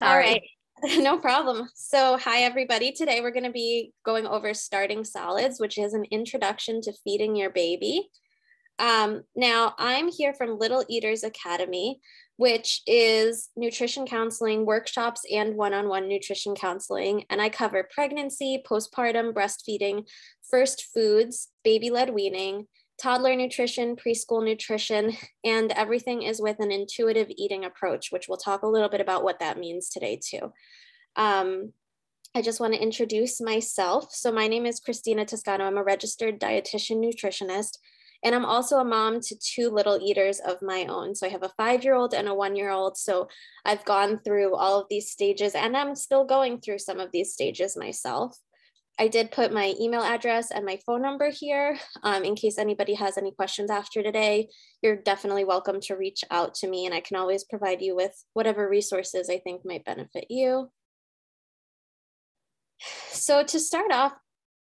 All right. No problem. So, hi, everybody. Today we're going to be going over starting solids, which is an introduction to feeding your baby. Um, now, I'm here from Little Eaters Academy, which is nutrition counseling workshops and one on one nutrition counseling. And I cover pregnancy, postpartum, breastfeeding, first foods, baby led weaning, toddler nutrition, preschool nutrition, and everything is with an intuitive eating approach, which we'll talk a little bit about what that means today, too. Um, I just want to introduce myself. So, my name is Christina Toscano. I'm a registered dietitian nutritionist, and I'm also a mom to two little eaters of my own. So, I have a five year old and a one year old. So, I've gone through all of these stages, and I'm still going through some of these stages myself. I did put my email address and my phone number here um, in case anybody has any questions after today. You're definitely welcome to reach out to me, and I can always provide you with whatever resources I think might benefit you. So, to start off,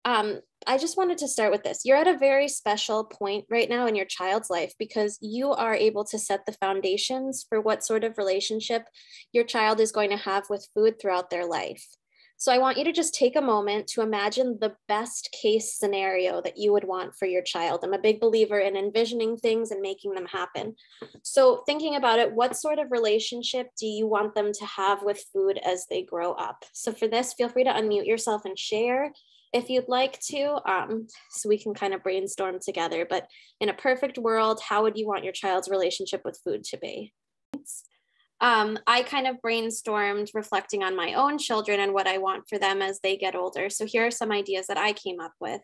um, I just wanted to start with this. You're at a very special point right now in your child's life because you are able to set the foundations for what sort of relationship your child is going to have with food throughout their life. So I want you to just take a moment to imagine the best case scenario that you would want for your child. I'm a big believer in envisioning things and making them happen. So thinking about it, what sort of relationship do you want them to have with food as they grow up? So for this, feel free to unmute yourself and share if you'd like to, um, so we can kind of brainstorm together. But in a perfect world, how would you want your child's relationship with food to be? Um, I kind of brainstormed reflecting on my own children and what I want for them as they get older. So here are some ideas that I came up with.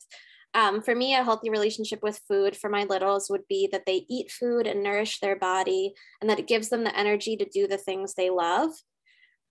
Um, for me, a healthy relationship with food for my littles would be that they eat food and nourish their body, and that it gives them the energy to do the things they love.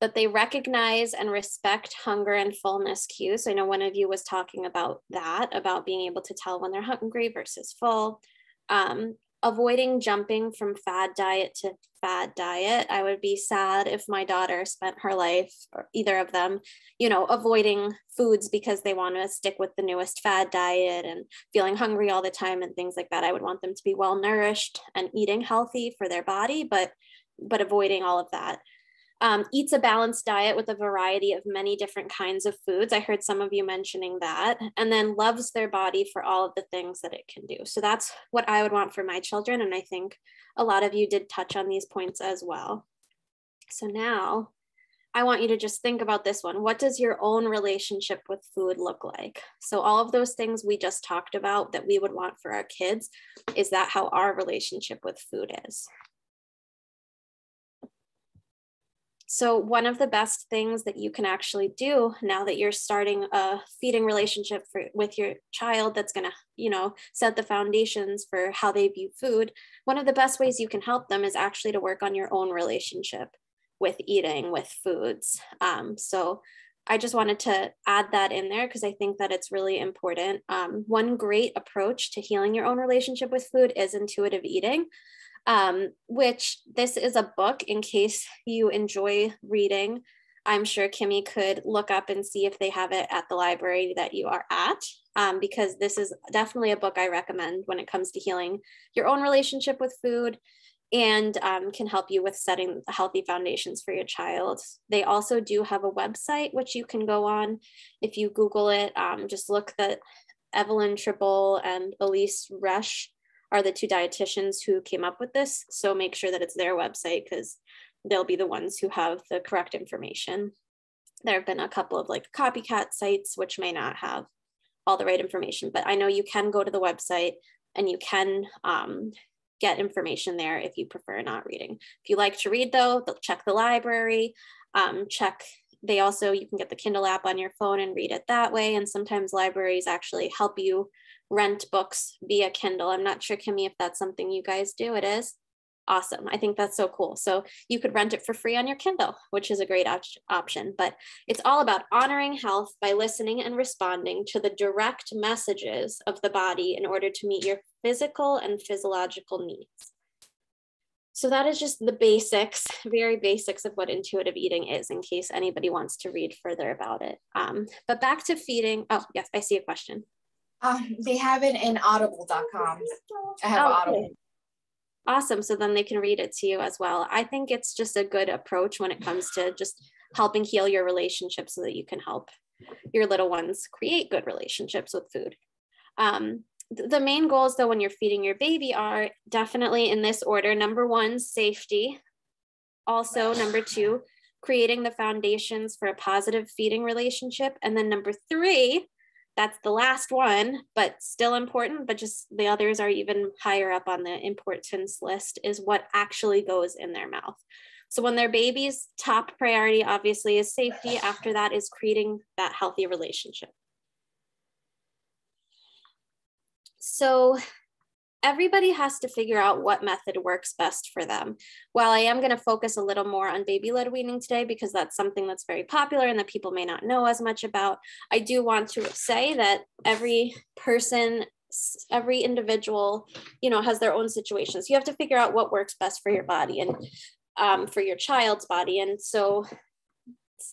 That they recognize and respect hunger and fullness cues. I know one of you was talking about that, about being able to tell when they're hungry versus full. Um, avoiding jumping from fad diet to fad diet. I would be sad if my daughter spent her life, or either of them, you know, avoiding foods because they want to stick with the newest fad diet and feeling hungry all the time and things like that. I would want them to be well nourished and eating healthy for their body, but but avoiding all of that um, eats a balanced diet with a variety of many different kinds of foods. I heard some of you mentioning that, and then loves their body for all of the things that it can do. So that's what I would want for my children. And I think a lot of you did touch on these points as well. So now I want you to just think about this one. What does your own relationship with food look like? So, all of those things we just talked about that we would want for our kids, is that how our relationship with food is? So, one of the best things that you can actually do now that you're starting a feeding relationship for, with your child that's going to, you know, set the foundations for how they view food, one of the best ways you can help them is actually to work on your own relationship with eating, with foods. Um, so, I just wanted to add that in there because I think that it's really important. Um, one great approach to healing your own relationship with food is intuitive eating um, which this is a book in case you enjoy reading. I'm sure Kimmy could look up and see if they have it at the library that you are at, um, because this is definitely a book I recommend when it comes to healing your own relationship with food and um, can help you with setting healthy foundations for your child. They also do have a website which you can go on. If you Google it, um, just look that Evelyn Tribole and Elise Resch are the two dietitians who came up with this. So make sure that it's their website because they'll be the ones who have the correct information. There have been a couple of like copycat sites which may not have all the right information, but I know you can go to the website and you can um, get information there if you prefer not reading. If you like to read though, check the library, um, check they also you can get the kindle app on your phone and read it that way and sometimes libraries actually help you rent books via Kindle. I'm not sure, Kimmy, if that's something you guys do. It is awesome. I think that's so cool. So you could rent it for free on your Kindle, which is a great op- option. But it's all about honoring health by listening and responding to the direct messages of the body in order to meet your physical and physiological needs. So that is just the basics, very basics of what intuitive eating is in case anybody wants to read further about it. Um, but back to feeding. Oh, yes, I see a question. Um, they have it in audible.com. I have oh, Audible. Awesome. So then they can read it to you as well. I think it's just a good approach when it comes to just helping heal your relationship so that you can help your little ones create good relationships with food. Um, the main goals though when you're feeding your baby are definitely in this order number one safety also number two creating the foundations for a positive feeding relationship and then number three that's the last one but still important but just the others are even higher up on the importance list is what actually goes in their mouth. So when their baby's top priority obviously is safety. After that is creating that healthy relationship. So everybody has to figure out what method works best for them. While I am going to focus a little more on baby led weaning today because that's something that's very popular and that people may not know as much about, I do want to say that every person every individual you know has their own situations. You have to figure out what works best for your body and um, for your child's body. And so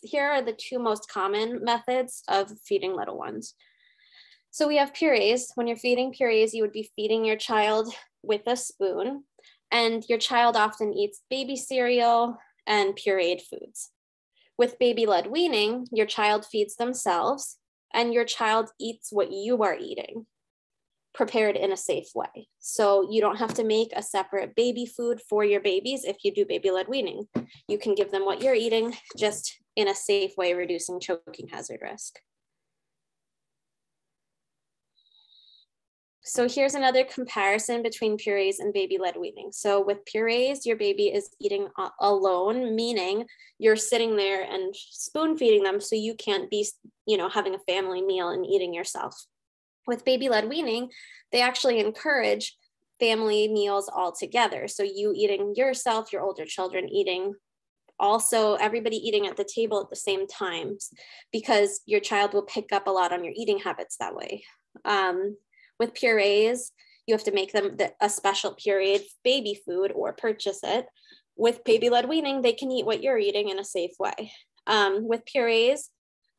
here are the two most common methods of feeding little ones so we have purees. When you're feeding purees, you would be feeding your child with a spoon, and your child often eats baby cereal and pureed foods. With baby led weaning, your child feeds themselves, and your child eats what you are eating, prepared in a safe way. So you don't have to make a separate baby food for your babies if you do baby led weaning. You can give them what you're eating, just in a safe way, reducing choking hazard risk. So here's another comparison between purees and baby-led weaning. So with purees, your baby is eating alone, meaning you're sitting there and spoon feeding them so you can't be, you know, having a family meal and eating yourself. With baby-led weaning, they actually encourage family meals all together. So you eating yourself, your older children eating also everybody eating at the table at the same times because your child will pick up a lot on your eating habits that way. Um, with purees, you have to make them the, a special pureed baby food or purchase it. With baby led weaning, they can eat what you're eating in a safe way. Um, with purees,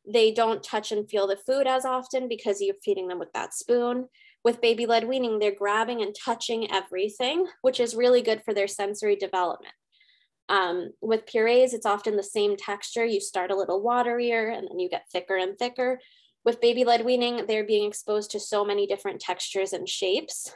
they don't touch and feel the food as often because you're feeding them with that spoon. With baby led weaning, they're grabbing and touching everything, which is really good for their sensory development. Um, with purees, it's often the same texture. You start a little waterier and then you get thicker and thicker. With baby led weaning, they're being exposed to so many different textures and shapes.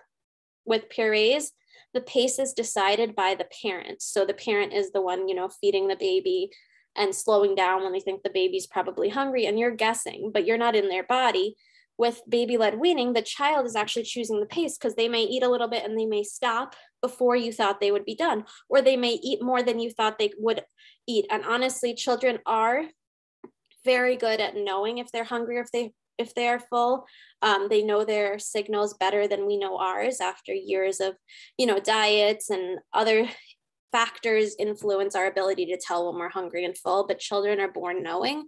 With purees, the pace is decided by the parent. So the parent is the one, you know, feeding the baby and slowing down when they think the baby's probably hungry and you're guessing, but you're not in their body. With baby led weaning, the child is actually choosing the pace because they may eat a little bit and they may stop before you thought they would be done, or they may eat more than you thought they would eat. And honestly, children are very good at knowing if they're hungry or if they if they are full. Um, they know their signals better than we know ours after years of you know diets and other factors influence our ability to tell when we're hungry and full but children are born knowing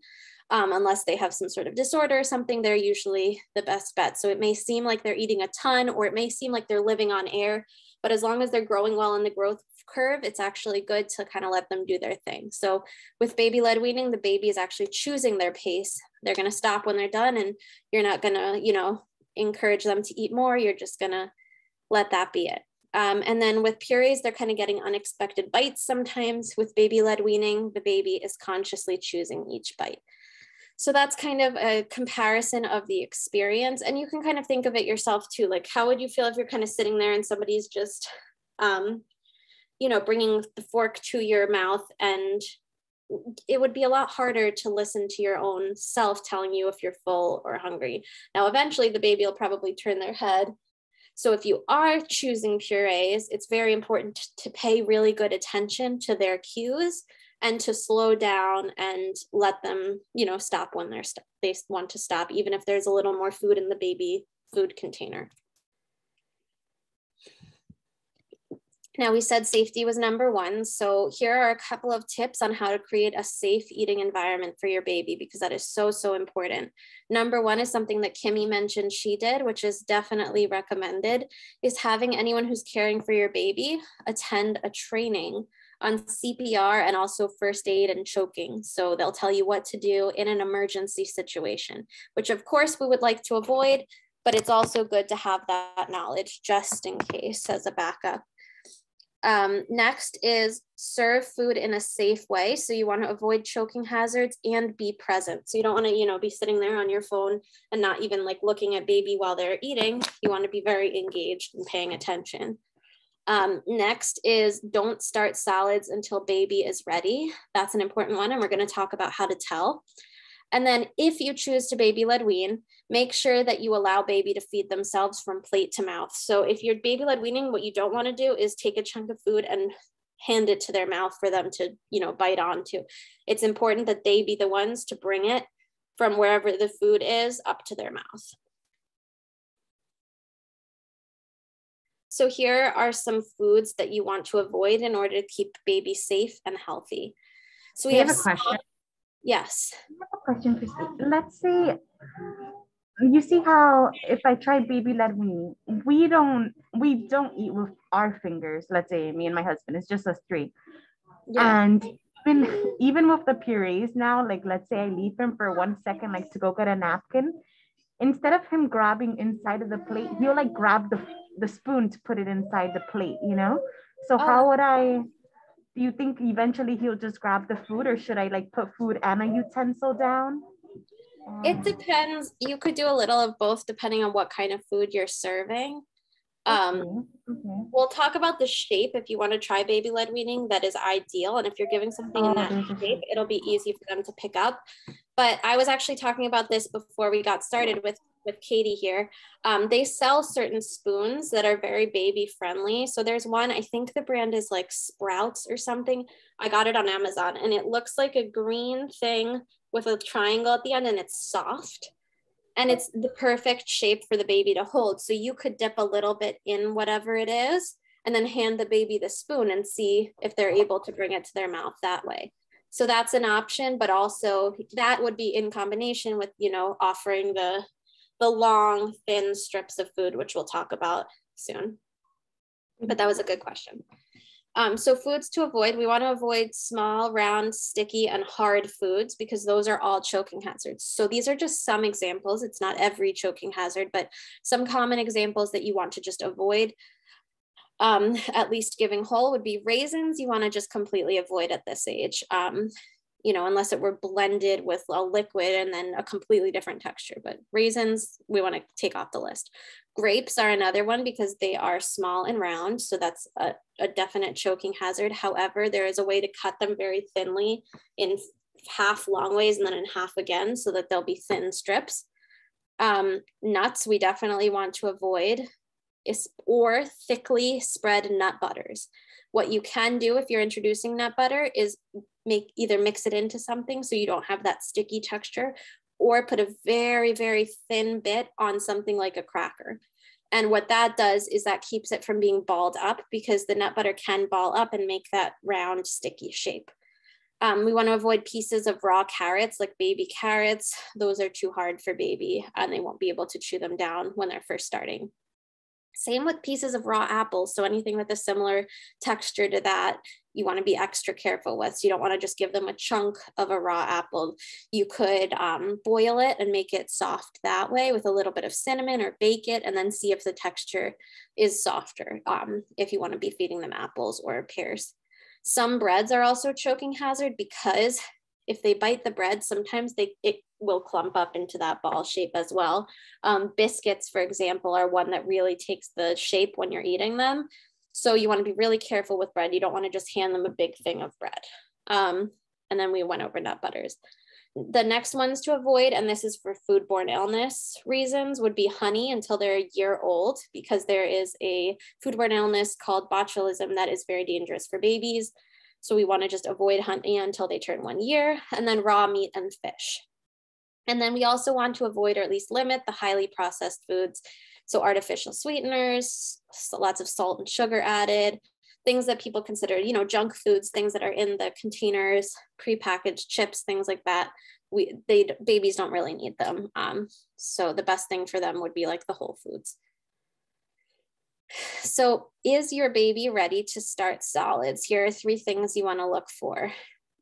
um, unless they have some sort of disorder or something they're usually the best bet. So it may seem like they're eating a ton or it may seem like they're living on air but as long as they're growing well in the growth curve, it's actually good to kind of let them do their thing. So with baby led weaning, the baby is actually choosing their pace. They're going to stop when they're done, and you're not going to, you know, encourage them to eat more. You're just going to let that be it. Um, and then with purees, they're kind of getting unexpected bites sometimes. With baby led weaning, the baby is consciously choosing each bite. So that's kind of a comparison of the experience. And you can kind of think of it yourself too. Like, how would you feel if you're kind of sitting there and somebody's just, um, you know, bringing the fork to your mouth and it would be a lot harder to listen to your own self telling you if you're full or hungry. Now, eventually the baby will probably turn their head. So if you are choosing purees, it's very important to pay really good attention to their cues and to slow down and let them, you know, stop when they're st- they want to stop, even if there's a little more food in the baby food container. Now, we said safety was number one. So, here are a couple of tips on how to create a safe eating environment for your baby because that is so, so important. Number one is something that Kimmy mentioned she did, which is definitely recommended, is having anyone who's caring for your baby attend a training on CPR and also first aid and choking. So they'll tell you what to do in an emergency situation, which of course we would like to avoid, but it's also good to have that knowledge just in case as a backup. Um, next is serve food in a safe way. So you want to avoid choking hazards and be present. So you don't want to, you know, be sitting there on your phone and not even like looking at baby while they're eating. You want to be very engaged and paying attention. Um, next is don't start solids until baby is ready. That's an important one. And we're going to talk about how to tell. And then if you choose to baby led wean, make sure that you allow baby to feed themselves from plate to mouth. So if you're baby led weaning, what you don't want to do is take a chunk of food and hand it to their mouth for them to, you know, bite onto. It's important that they be the ones to bring it from wherever the food is up to their mouth. So here are some foods that you want to avoid in order to keep baby safe and healthy. So we have, have, a question. Yes. I have a question for Steve. Let's say you see how if I try baby led weaning, we don't we don't eat with our fingers. Let's say me and my husband, it's just us three. Yeah. And even even with the purees now, like let's say I leave him for one second, like to go get a napkin. Instead of him grabbing inside of the plate, he'll like grab the the spoon to put it inside the plate, you know? So oh. how would I do you think eventually he'll just grab the food or should I like put food and a utensil down? It depends. You could do a little of both depending on what kind of food you're serving. Um, okay. Okay. We'll talk about the shape if you want to try baby led weaning. That is ideal. And if you're giving something oh, in that shape, it'll be easy for them to pick up. But I was actually talking about this before we got started with with Katie here. Um, they sell certain spoons that are very baby friendly. So there's one, I think the brand is like Sprouts or something. I got it on Amazon and it looks like a green thing with a triangle at the end and it's soft. And it's the perfect shape for the baby to hold. So you could dip a little bit in whatever it is and then hand the baby the spoon and see if they're able to bring it to their mouth that way. So that's an option, but also that would be in combination with, you know, offering the the long, thin strips of food, which we'll talk about soon. But that was a good question. Um, so foods to avoid, we want to avoid small, round, sticky, and hard foods because those are all choking hazards. So these are just some examples. It's not every choking hazard, but some common examples that you want to just avoid. Um, at least giving whole would be raisins. You want to just completely avoid at this age. Um, you know, unless it were blended with a liquid and then a completely different texture. But raisins, we want to take off the list. Grapes are another one because they are small and round. So that's a, a definite choking hazard. However, there is a way to cut them very thinly in half long ways and then in half again so that they'll be thin strips. Um, nuts, we definitely want to avoid is, or thickly spread nut butters. What you can do if you're introducing nut butter is make either mix it into something so you don't have that sticky texture or put a very, very thin bit on something like a cracker. And what that does is that keeps it from being balled up because the nut butter can ball up and make that round, sticky shape. Um, we want to avoid pieces of raw carrots, like baby carrots. Those are too hard for baby and they won't be able to chew them down when they're first starting. Same with pieces of raw apples. So anything with a similar texture to that, you want to be extra careful with. So you don't want to just give them a chunk of a raw apple. You could um, boil it and make it soft that way with a little bit of cinnamon or bake it and then see if the texture is softer um, if you want to be feeding them apples or pears. Some breads are also choking hazard because if they bite the bread, sometimes they it will clump up into that ball shape as well. Um, biscuits, for example, are one that really takes the shape when you're eating them. So you want to be really careful with bread. You don't want to just hand them a big thing of bread. Um, and then we went over nut butters. The next ones to avoid, and this is for foodborne illness reasons, would be honey until they're a year old, because there is a foodborne illness called botulism that is very dangerous for babies. So we want to just avoid honey until they turn one year, and then raw meat and fish. And then we also want to avoid or at least limit the highly processed foods. So artificial sweeteners, lots of salt and sugar added, things that people consider, you know, junk foods, things that are in the containers, prepackaged chips, things like that. We they babies don't really need them. Um, so the best thing for them would be like the whole foods. So, is your baby ready to start solids? Here are three things you want to look for.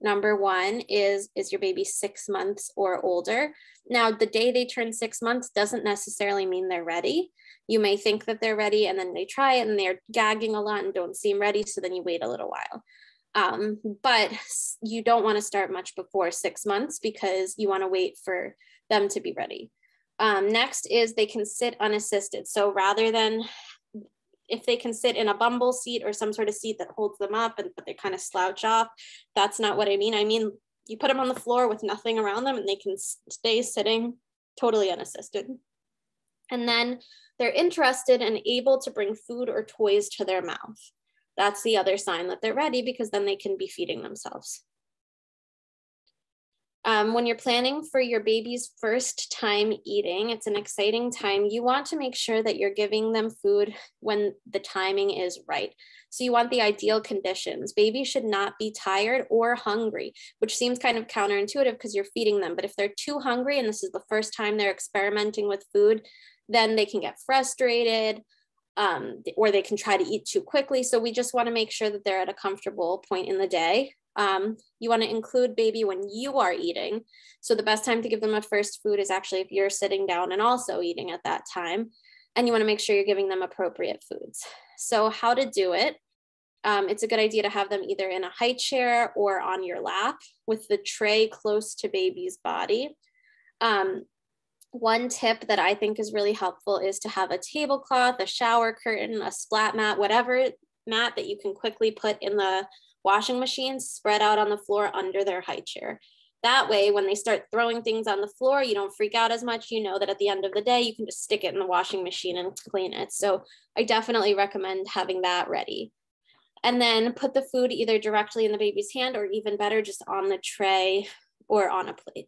Number one is is your baby six months or older? Now, the day they turn six months doesn't necessarily mean they're ready. You may think that they're ready and then they try it and they're gagging a lot and don't seem ready. So then you wait a little while. Um, but you don't want to start much before six months because you want to wait for them to be ready. Um, next is they can sit unassisted. So rather than if they can sit in a Bumbo seat or some sort of seat that holds them up and but they kind of slouch off, that's not what I mean. I mean, you put them on the floor with nothing around them and they can stay sitting totally unassisted. And then they're interested and able to bring food or toys to their mouth. That's the other sign that they're ready because then they can be feeding themselves. Um, when you're planning for your baby's first time eating, it's an exciting time. You want to make sure that you're giving them food when the timing is right. So you want the ideal conditions. Babies should not be tired or hungry, which seems kind of counterintuitive because you're feeding them. But if they're too hungry and this is the first time they're experimenting with food, then they can get frustrated um, or they can try to eat too quickly. So we just want to make sure that they're at a comfortable point in the day um, you want to include baby when you are eating. So the best time to give them a first food is actually if you're sitting down and also eating at that time. And you want to make sure you're giving them appropriate foods. So how to do it. Um, it's a good idea to have them either in a high chair or on your lap with the tray close to baby's body. Um, one tip that I think is really helpful is to have a tablecloth, a shower curtain, a splat mat, whatever mat that you can quickly put in the washing machines spread out on the floor under their high chair. That way, when they start throwing things on the floor, you don't freak out as much. You know that at the end of the day, you can just stick it in the washing machine and clean it. So I definitely recommend having that ready. And then put the food either directly in the baby's hand or even better, just on the tray or on a plate.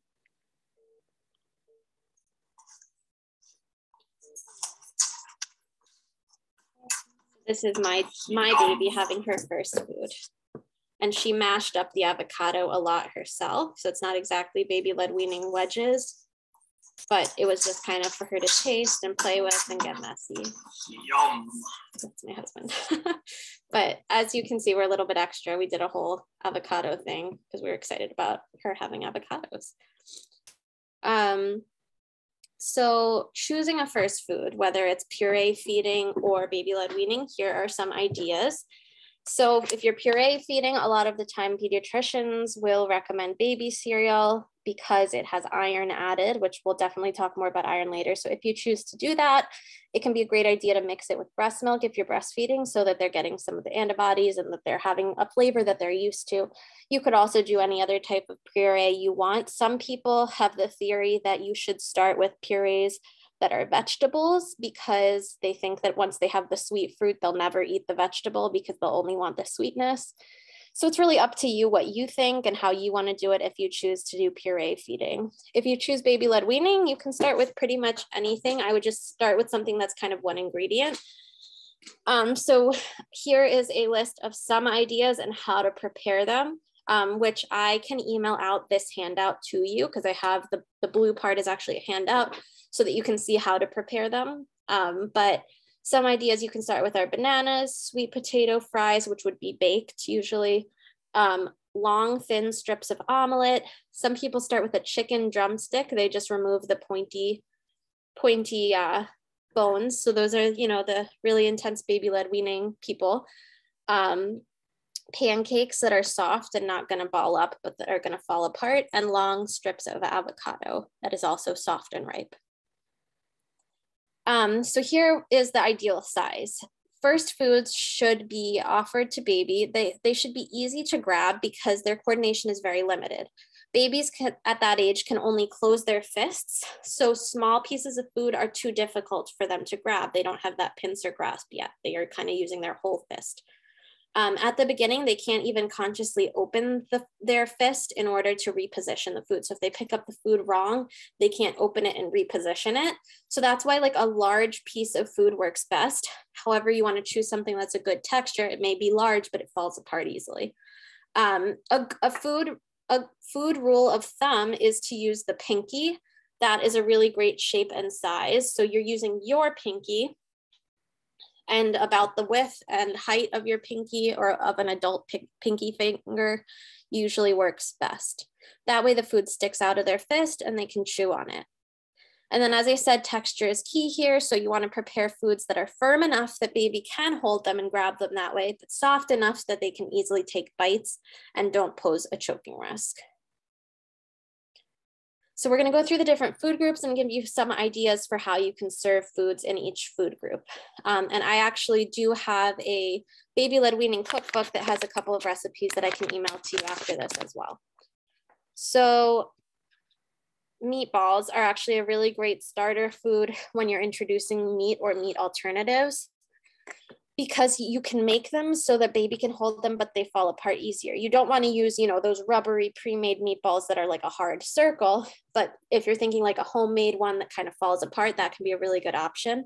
This is my, my baby having her first food and she mashed up the avocado a lot herself. So it's not exactly baby led weaning wedges, but it was just kind of for her to taste and play with and get messy. Yum. That's my husband. but as you can see, we're a little bit extra. We did a whole avocado thing because we were excited about her having avocados. Um, so choosing a first food, whether it's puree feeding or baby led weaning, here are some ideas. So if you're puree feeding, a lot of the time pediatricians will recommend baby cereal because it has iron added, which we'll definitely talk more about iron later. So if you choose to do that, it can be a great idea to mix it with breast milk if you're breastfeeding so that they're getting some of the antibodies and that they're having a flavor that they're used to. You could also do any other type of puree you want. Some people have the theory that you should start with purees that are vegetables because they think that once they have the sweet fruit, they'll never eat the vegetable because they'll only want the sweetness. So it's really up to you what you think and how you want to do it if you choose to do puree feeding. If you choose baby led weaning, you can start with pretty much anything. I would just start with something that's kind of one ingredient. Um, so here is a list of some ideas and how to prepare them. Um, which I can email out this handout to you because I have the, the blue part is actually a handout so that you can see how to prepare them. Um, but some ideas you can start with are bananas, sweet potato fries, which would be baked usually, um, long thin strips of omelet. Some people start with a chicken drumstick. They just remove the pointy, pointy uh, bones. So those are, you know, the really intense baby led weaning people. Um, pancakes that are soft and not going to ball up, but that are going to fall apart, and long strips of avocado that is also soft and ripe. Um, so here is the ideal size. First foods should be offered to baby. They, they should be easy to grab because their coordination is very limited. Babies can, at that age can only close their fists. So small pieces of food are too difficult for them to grab. They don't have that pincer grasp yet. They are kind of using their whole fist. Um, at the beginning, they can't even consciously open the, their fist in order to reposition the food. So if they pick up the food wrong, they can't open it and reposition it. So that's why like a large piece of food works best. However, you want to choose something that's a good texture. It may be large, but it falls apart easily. Um, a, a food a food rule of thumb is to use the pinky. That is a really great shape and size. So you're using your pinky and about the width and height of your pinky or of an adult pinky finger usually works best. That way the food sticks out of their fist and they can chew on it. And then, as I said, texture is key here. So you want to prepare foods that are firm enough that baby can hold them and grab them that way, but soft enough that they can easily take bites and don't pose a choking risk. So we're going to go through the different food groups and give you some ideas for how you can serve foods in each food group. Um, and I actually do have a baby-led weaning cookbook that has a couple of recipes that I can email to you after this as well. So meatballs are actually a really great starter food when you're introducing meat or meat alternatives because you can make them so that baby can hold them but they fall apart easier. You don't want to use you know those rubbery pre-made meatballs that are like a hard circle but if you're thinking like a homemade one that kind of falls apart that can be a really good option.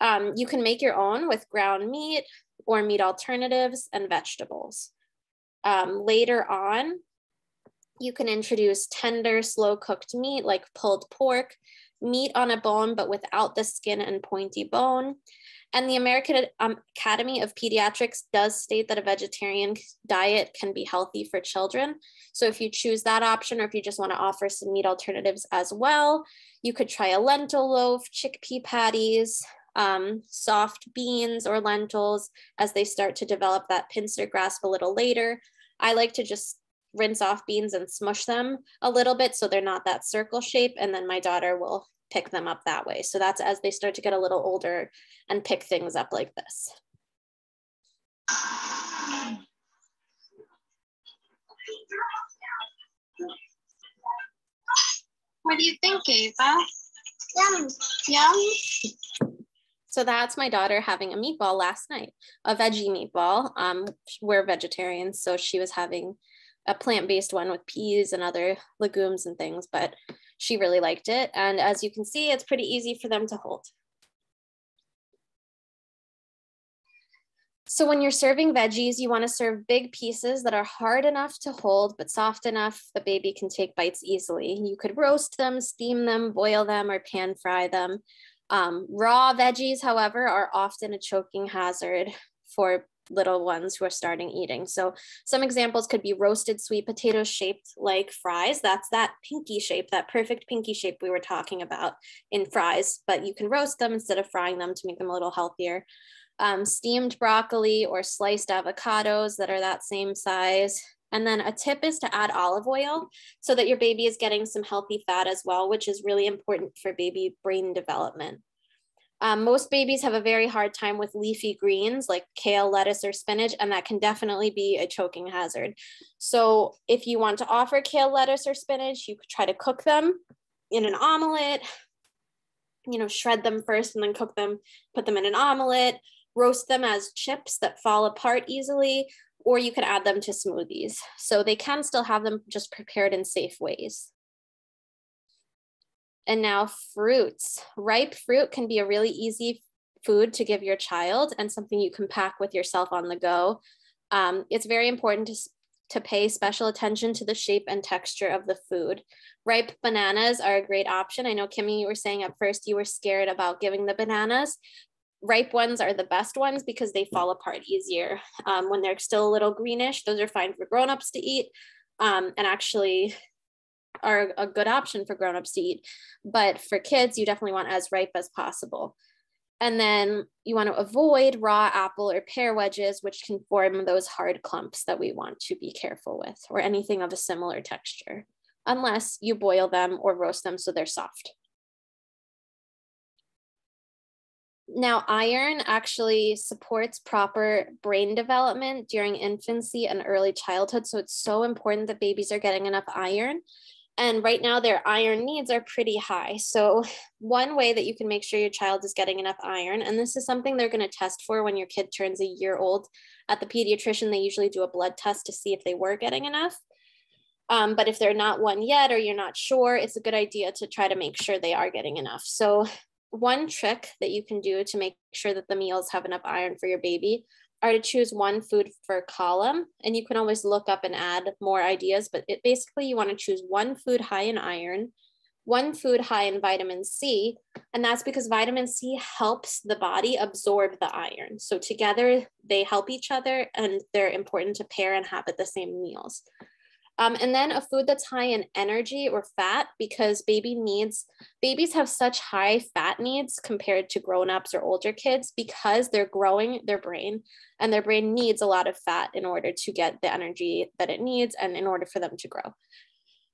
Um, you can make your own with ground meat or meat alternatives and vegetables. Um, later on you can introduce tender slow cooked meat like pulled pork meat on a bone but without the skin and pointy bone and the American um, Academy of Pediatrics does state that a vegetarian diet can be healthy for children. So if you choose that option, or if you just want to offer some meat alternatives as well, you could try a lentil loaf, chickpea patties, um, soft beans or lentils as they start to develop that pincer grasp a little later. I like to just rinse off beans and smush them a little bit so they're not that circle shape. And then my daughter will pick them up that way. So that's as they start to get a little older and pick things up like this. What do you think, Ava? Yum. Yum. So that's my daughter having a meatball last night, a veggie meatball. Um, we're vegetarians, so she was having a plant-based one with peas and other legumes and things, but she really liked it. And as you can see, it's pretty easy for them to hold. So when you're serving veggies, you wanna serve big pieces that are hard enough to hold, but soft enough the baby can take bites easily. You could roast them, steam them, boil them, or pan fry them. Um, raw veggies, however, are often a choking hazard for little ones who are starting eating. So some examples could be roasted sweet potatoes shaped like fries. That's that pinky shape, that perfect pinky shape we were talking about in fries, but you can roast them instead of frying them to make them a little healthier. Um, steamed broccoli or sliced avocados that are that same size. And then a tip is to add olive oil so that your baby is getting some healthy fat as well, which is really important for baby brain development. Um, most babies have a very hard time with leafy greens like kale, lettuce, or spinach, and that can definitely be a choking hazard. So if you want to offer kale, lettuce, or spinach, you could try to cook them in an omelet, you know, shred them first and then cook them, put them in an omelet, roast them as chips that fall apart easily, or you could add them to smoothies. So they can still have them just prepared in safe ways. And now fruits. Ripe fruit can be a really easy food to give your child and something you can pack with yourself on the go. Um, it's very important to, to pay special attention to the shape and texture of the food. Ripe bananas are a great option. I know, Kimmy, you were saying at first you were scared about giving the bananas. Ripe ones are the best ones because they fall apart easier. Um, when they're still a little greenish, those are fine for grown-ups to eat. Um, and actually are a good option for grown-ups to eat but for kids you definitely want as ripe as possible and then you want to avoid raw apple or pear wedges which can form those hard clumps that we want to be careful with or anything of a similar texture unless you boil them or roast them so they're soft Now, iron actually supports proper brain development during infancy and early childhood. So it's so important that babies are getting enough iron. And right now, their iron needs are pretty high. So, one way that you can make sure your child is getting enough iron, and this is something they're going to test for when your kid turns a year old at the pediatrician, they usually do a blood test to see if they were getting enough. Um, but if they're not one yet, or you're not sure, it's a good idea to try to make sure they are getting enough. So, one trick that you can do to make sure that the meals have enough iron for your baby are to choose one food per column and you can always look up and add more ideas but it basically you want to choose one food high in iron one food high in vitamin C, and that's because vitamin C helps the body absorb the iron. So together they help each other and they're important to pair and have at the same meals. Um, and then a food that's high in energy or fat because baby needs, babies have such high fat needs compared to grown-ups or older kids because they're growing their brain and their brain needs a lot of fat in order to get the energy that it needs and in order for them to grow.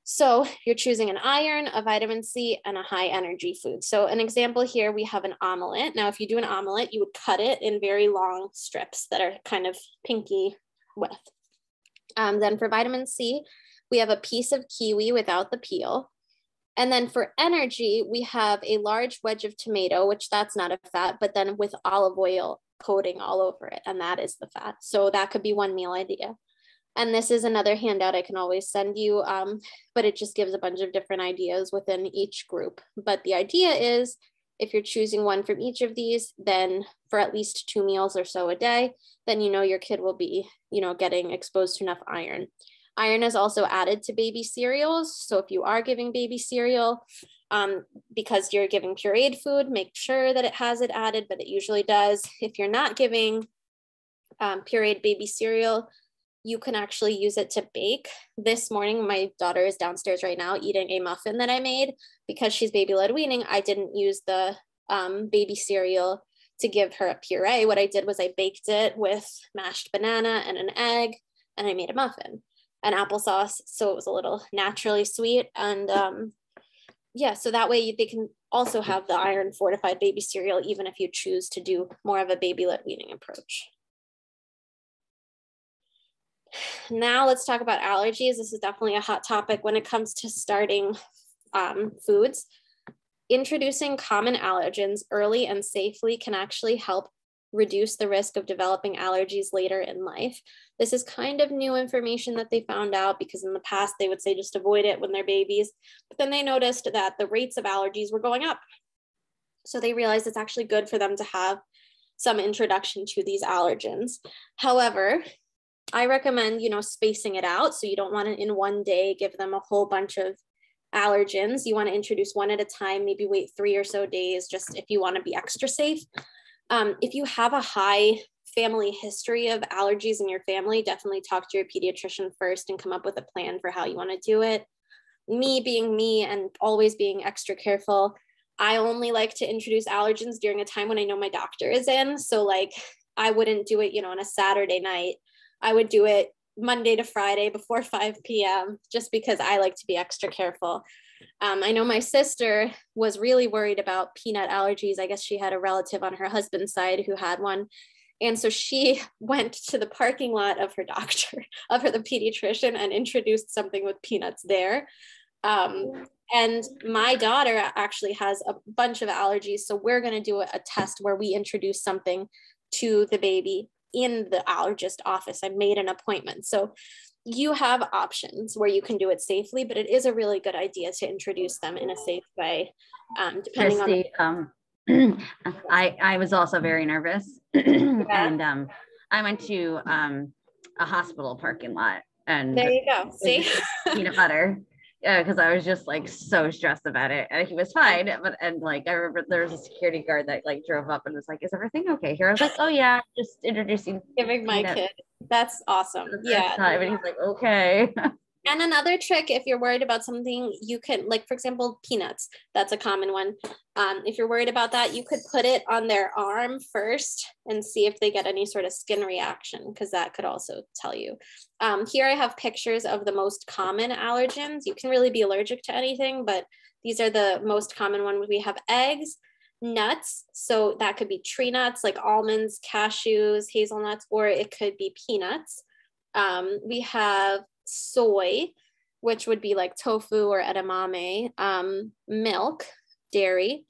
So you're choosing an iron, a vitamin C, and a high energy food. So an example here, we have an omelet. Now, if you do an omelet, you would cut it in very long strips that are kind of pinky width. Um, then for vitamin C, we have a piece of kiwi without the peel. And then for energy, we have a large wedge of tomato, which that's not a fat, but then with olive oil coating all over it, and that is the fat. So that could be one meal idea. And this is another handout I can always send you, um, but it just gives a bunch of different ideas within each group. But the idea is if you're choosing one from each of these, then for at least two meals or so a day, then you know your kid will be, you know, getting exposed to enough iron. Iron is also added to baby cereals. So if you are giving baby cereal, um, because you're giving pureed food, make sure that it has it added, but it usually does. If you're not giving um, pureed baby cereal, you can actually use it to bake. This morning, my daughter is downstairs right now eating a muffin that I made because she's baby led weaning. I didn't use the um, baby cereal to give her a puree. What I did was I baked it with mashed banana and an egg, and I made a muffin and applesauce. So it was a little naturally sweet. And um, yeah, so that way they can also have the iron fortified baby cereal, even if you choose to do more of a baby led weaning approach. Now let's talk about allergies. This is definitely a hot topic when it comes to starting um, foods. Introducing common allergens early and safely can actually help reduce the risk of developing allergies later in life. This is kind of new information that they found out because in the past they would say just avoid it when they're babies, but then they noticed that the rates of allergies were going up. So they realized it's actually good for them to have some introduction to these allergens. However, I recommend, you know, spacing it out. So you don't want to in one day give them a whole bunch of allergens. You want to introduce one at a time, maybe wait three or so days, just if you want to be extra safe. Um, if you have a high family history of allergies in your family, definitely talk to your pediatrician first and come up with a plan for how you want to do it. Me being me and always being extra careful, I only like to introduce allergens during a time when I know my doctor is in. So, like, I wouldn't do it, you know, on a Saturday night I would do it Monday to Friday before 5 p.m. just because I like to be extra careful. Um, I know my sister was really worried about peanut allergies. I guess she had a relative on her husband's side who had one. And so she went to the parking lot of her doctor, of her the pediatrician, and introduced something with peanuts there. Um, and my daughter actually has a bunch of allergies. So we're going to do a, a test where we introduce something to the baby in the allergist office. I made an appointment. So you have options where you can do it safely, but it is a really good idea to introduce them in a safe way, um, depending Cristy, on. Um, I I was also very nervous, yeah. and um, I went to um, a hospital parking lot, and there you go. See, peanut butter because I was just like so stressed about it. And he was fine. But and like I remember there was a security guard that like drove up and was like, Is everything okay here? I was like, Oh yeah, just introducing giving my kid. That's awesome. Yeah. Time. And he's like, Okay. And another trick, if you're worried about something, you can, like, for example, peanuts. That's a common one. Um, if you're worried about that, you could put it on their arm first and see if they get any sort of skin reaction, because that could also tell you. Um, here I have pictures of the most common allergens. You can really be allergic to anything, but these are the most common ones. We have eggs, nuts. So that could be tree nuts like almonds, cashews, hazelnuts, or it could be peanuts. Um, we have soy, which would be like tofu or edamame, um, milk, dairy,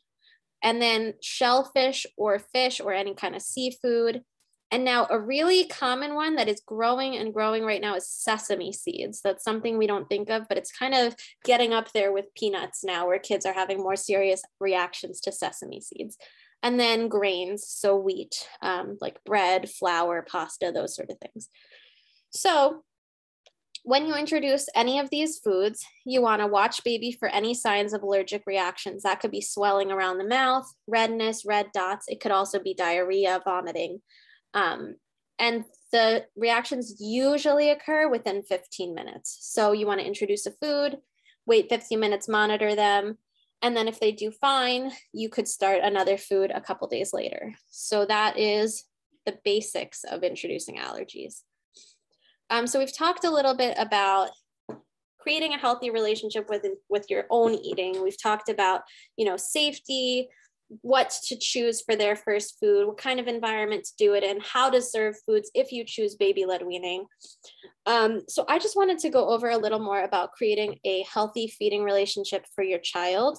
and then shellfish or fish or any kind of seafood. And now, a really common one that is growing and growing right now is sesame seeds. That's something we don't think of, but it's kind of getting up there with peanuts now, where kids are having more serious reactions to sesame seeds. And then grains, so wheat, um, like bread, flour, pasta, those sort of things. So, when you introduce any of these foods, you want to watch baby for any signs of allergic reactions. That could be swelling around the mouth, redness, red dots. It could also be diarrhea, vomiting. Um, and the reactions usually occur within 15 minutes. So you want to introduce a food, wait 15 minutes, monitor them. And then if they do fine, you could start another food a couple days later. So that is the basics of introducing allergies. Um, so we've talked a little bit about creating a healthy relationship with, with your own eating. We've talked about, you know, safety, what to choose for their first food, what kind of environment to do it in, how to serve foods if you choose baby led weaning. Um, so I just wanted to go over a little more about creating a healthy feeding relationship for your child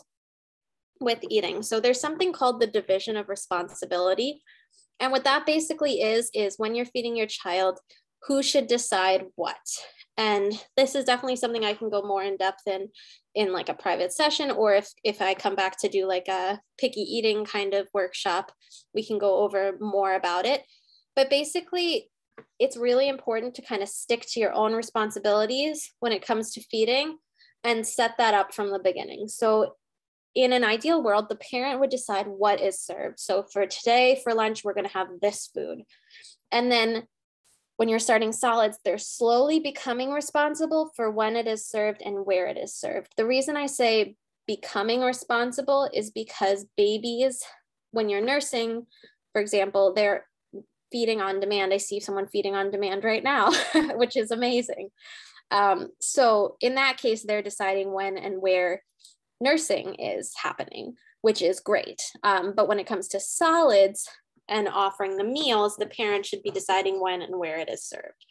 with eating. So there's something called the division of responsibility. And what that basically is, is when you're feeding your child, who should decide what? And this is definitely something I can go more in depth in in like a private session or if if I come back to do like a picky eating kind of workshop, we can go over more about it. But basically, it's really important to kind of stick to your own responsibilities when it comes to feeding and set that up from the beginning. So in an ideal world, the parent would decide what is served. So for today, for lunch, we're going to have this food. And then when you're starting solids, they're slowly becoming responsible for when it is served and where it is served. The reason I say becoming responsible is because babies, when you're nursing, for example, they're feeding on demand. I see someone feeding on demand right now, which is amazing. Um, so in that case, they're deciding when and where nursing is happening, which is great. Um, but when it comes to solids, and offering the meals, the parent should be deciding when and where it is served.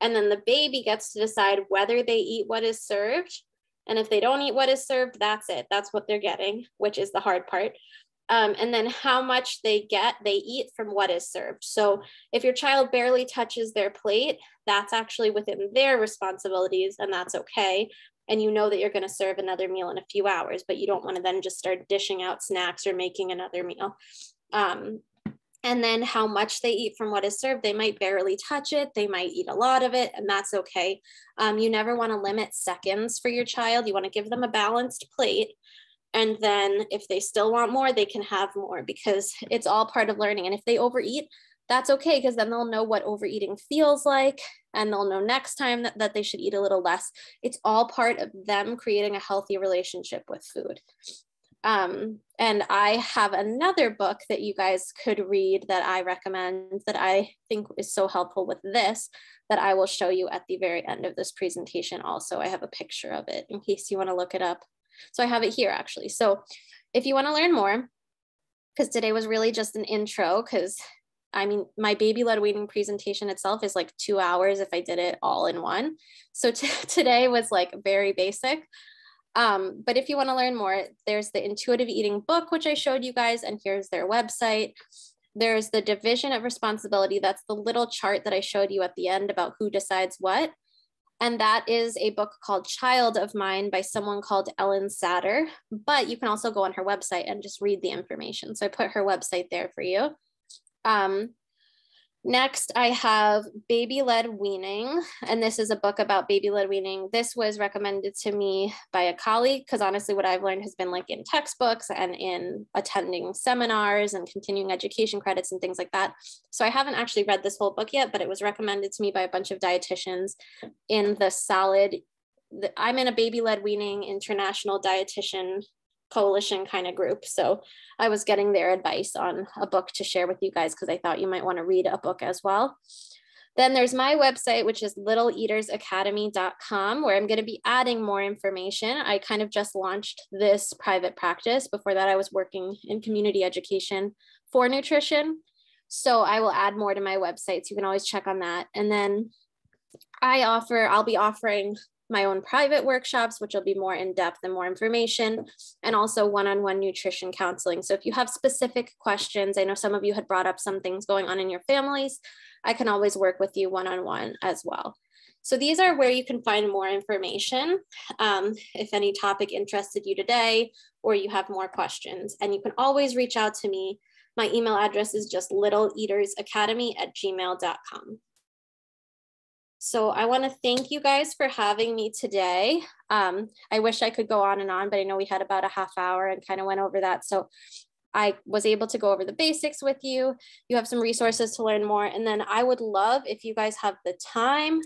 And then the baby gets to decide whether they eat what is served. And if they don't eat what is served, that's it. That's what they're getting, which is the hard part. Um, and then how much they get, they eat from what is served. So if your child barely touches their plate, that's actually within their responsibilities, and that's okay. And you know that you're going to serve another meal in a few hours, but you don't want to then just start dishing out snacks or making another meal. Um, and then how much they eat from what is served. They might barely touch it, they might eat a lot of it, and that's okay. Um, you never want to limit seconds for your child. You want to give them a balanced plate. And then if they still want more, they can have more because it's all part of learning. And if they overeat, that's okay because then they'll know what overeating feels like and they'll know next time that, that they should eat a little less. It's all part of them creating a healthy relationship with food. Um, and I have another book that you guys could read that I recommend that I think is so helpful with this that I will show you at the very end of this presentation. Also, I have a picture of it in case you want to look it up. So I have it here actually. So if you want to learn more, because today was really just an intro, because I mean, my baby led weaning presentation itself is like two hours if I did it all in one. So today was like very basic. Um, but if you want to learn more, there's the intuitive eating book, which I showed you guys, and here's their website. There's the division of responsibility. That's the little chart that I showed you at the end about who decides what. And that is a book called Child of Mine by someone called Ellen Satter. But you can also go on her website and just read the information. So I put her website there for you. Um, Next, I have Baby Led Weaning, and this is a book about baby led weaning. This was recommended to me by a colleague because honestly, what I've learned has been like in textbooks and in attending seminars and continuing education credits and things like that. So I haven't actually read this whole book yet, but it was recommended to me by a bunch of dietitians in the solid. I'm in a baby led weaning international dietitian coalition kind of group. So I was getting their advice on a book to share with you guys because I thought you might want to read a book as well. Then there's my website, which is littleeatersacademy.com, where I'm going to be adding more information. I kind of just launched this private practice. Before that, I was working in community education for nutrition. So I will add more to my website. So you can always check on that. And then I offer, I'll be offering my own private workshops, which will be more in depth and more information, and also one on one nutrition counseling. So if you have specific questions, I know some of you had brought up some things going on in your families, I can always work with you one on one as well. So these are where you can find more information um, if any topic interested you today or you have more questions. And you can always reach out to me. My email address is just littleeatersacademy at gmail.com. So I want to thank you guys for having me today. Um, I wish I could go on and on, but I know we had about a half hour and kind of went over that. So I was able to go over the basics with you. You have some resources to learn more. And then I would love if you guys have the time,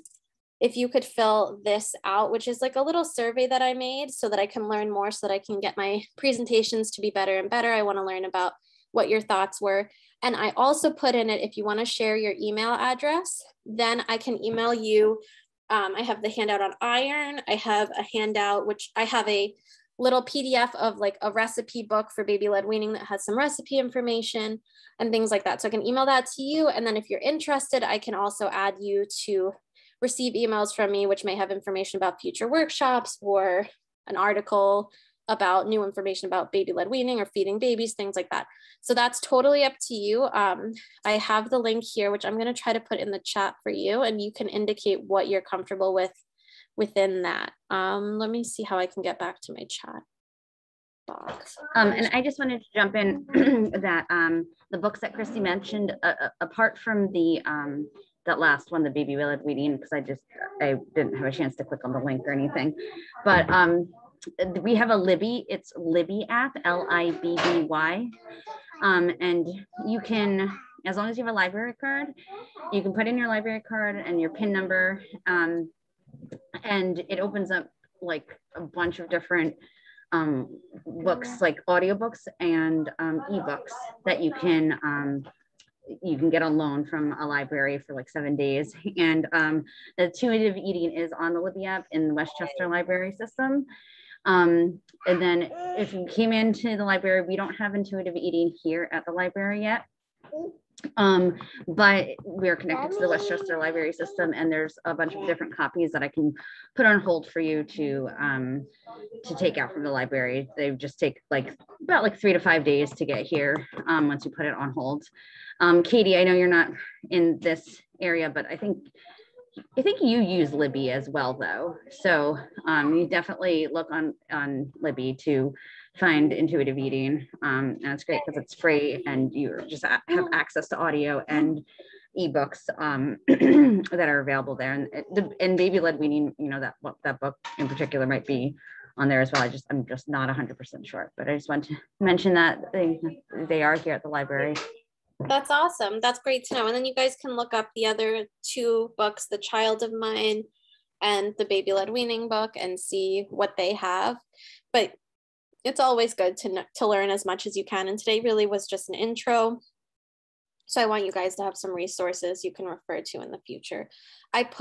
if you could fill this out, which is like a little survey that I made so that I can learn more, so that I can get my presentations to be better and better. I want to learn about what your thoughts were. And I also put in it if you want to share your email address, then I can email you. Um, I have the handout on iron. I have a handout, which I have a little PDF of like a recipe book for baby led weaning that has some recipe information and things like that. So I can email that to you. And then if you're interested, I can also add you to receive emails from me, which may have information about future workshops or an article about new information about baby led weaning or feeding babies, things like that. So that's totally up to you. Um, I have the link here, which I'm going to try to put in the chat for you, and you can indicate what you're comfortable with within that. Um, let me see how I can get back to my chat box. Um, and I just wanted to jump in that um, the books that Cristy mentioned, uh, uh, apart from the um, that last one, the baby led weaning, because I just I didn't have a chance to click on the link or anything, but um, we have a Libby. It's Libby app, L I B B Y, um, and you can as long as you have a library card, you can put in your library card and your PIN number. Um, and it opens up like a bunch of different um, books, like audiobooks and um, ebooks that you can um, you can get a loan from a library for like seven days. And um, the intuitive eating is on the Libby app in the Westchester Library System. Um, and then if you came into the library, we don't have intuitive eating here at the library yet. Um, but we're connected to the Westchester Library System, and there's a bunch of different copies that I can put on hold for you to um, to take out from the library. They just take like about like three to five days to get here um, once you put it on hold. Um, Katie, I know you're not in this area, but I think I think you use Libby as well, though. So um, you definitely look on on Libby to find intuitive eating. Um, and it's great because it's free and you just have access to audio and ebooks um, that are available there. And, the, and baby led weaning, you know, that that book in particular might be on there as well. I just, I'm just not 100% sure, but I just want to mention that they, they are here at the library. That's awesome. That's great to know. And then you guys can look up the other two books, The Child of Mine and the Baby Led Weaning book, and see what they have. But it's always good to, to learn as much as you can. And today really was just an intro. So I want you guys to have some resources you can refer to in the future. I put